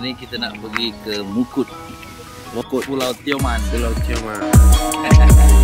Hari ni kita nak pergi ke Mukut. Mukut Pulau Tioman. Pulau Tioman.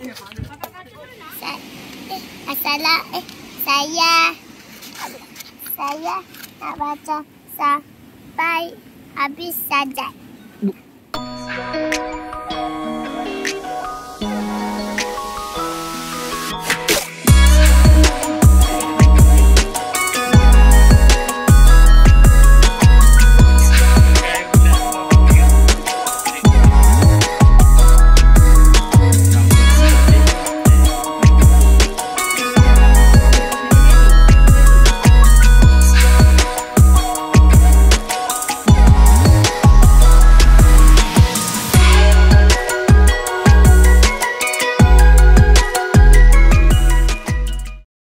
Sa- eh, asala, eh, saya, saya nak baca sampai habis saja.